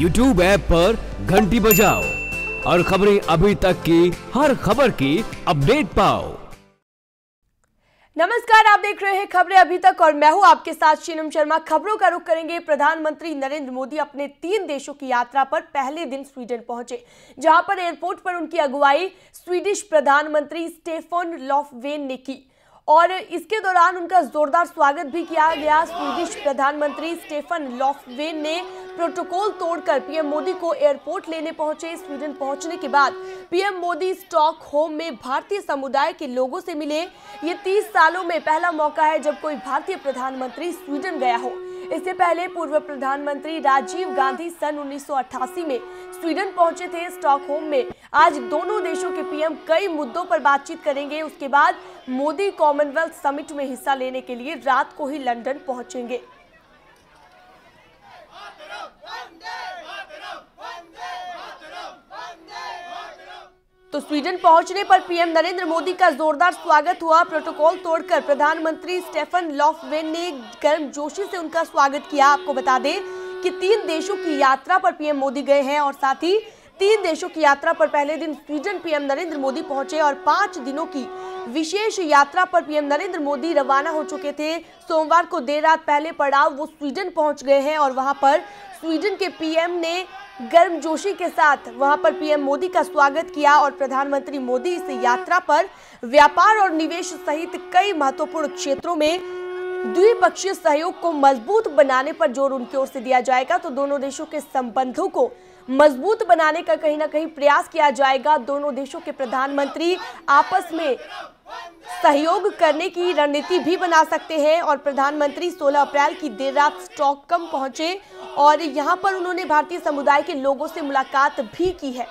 YouTube app पर घंटी बजाओ और खबरें अभी तक की, हर खबर की अपडेट पाओ। नमस्कार, आप देख रहे हैं खबरें अभी तक और मैं हूँ आपके साथ शीनम शर्मा। खबरों का रुख करेंगे प्रधानमंत्री नरेंद्र मोदी अपने तीन देशों की यात्रा पर पहले दिन स्वीडन पहुँचे, जहाँ पर एयरपोर्ट पर उनकी अगुवाई स्वीडिश प्रधानमंत्री स्टेफन लॉफवेन ने की। और इसके दौरान उनका जोरदार स्वागत भी किया गया। स्वीडिश प्रधानमंत्री स्टेफन लॉफवेन ने प्रोटोकॉल तोड़कर पीएम मोदी को एयरपोर्ट लेने पहुँचे। स्वीडन पहुँचने के बाद पीएम मोदी स्टॉक होम में भारतीय समुदाय के लोगों से मिले। ये 30 सालों में पहला मौका है जब कोई भारतीय प्रधानमंत्री स्वीडन गया हो। इससे पहले पूर्व प्रधानमंत्री राजीव गांधी सन 1988 में स्वीडन पहुँचे थे स्टॉकहोम में। आज दोनों देशों के पीएम कई मुद्दों पर बातचीत करेंगे। उसके बाद मोदी कॉमनवेल्थ समिट में हिस्सा लेने के लिए रात को ही लंदन पहुँचेंगे। तो स्वीडन पहुँचने पर पीएम नरेंद्र मोदी का जोरदार स्वागत हुआ। प्रोटोकॉल तोड़कर प्रधानमंत्री स्टेफन लॉफवेन ने गर्म जोशी से उनका स्वागत किया। आपको बता दें कि तीन देशों की यात्रा पर पीएम मोदी गए हैं और साथ ही तीन देशों की यात्रा पर पहले दिन स्वीडन पीएम नरेंद्र मोदी पहुँचे और पाँच दिनों की विशेष यात्रा पर पीएम नरेंद्र मोदी रवाना हो चुके थे। सोमवार को देर रात पहले पड़ाव वो स्वीडन पहुँच गए हैं और वहाँ पर स्वीडन के पीएम ने गर्मजोशी के साथ वहाँ पर पीएम मोदी का स्वागत किया और प्रधानमंत्री मोदी इस यात्रा पर व्यापार और निवेश सहित कई महत्वपूर्ण क्षेत्रों में द्विपक्षीय सहयोग को मज़बूत बनाने पर ज़ोर उनकी ओर से दिया जाएगा। तो दोनों देशों के संबंधों को मज़बूत बनाने का कहीं ना कहीं प्रयास किया जाएगा। दोनों देशों के प्रधानमंत्री आपस में सहयोग करने की रणनीति भी बना सकते हैं और प्रधानमंत्री 16 अप्रैल की देर रात स्टॉककम पहुँचे और यहाँ पर उन्होंने भारतीय समुदाय के लोगों से मुलाकात भी की है।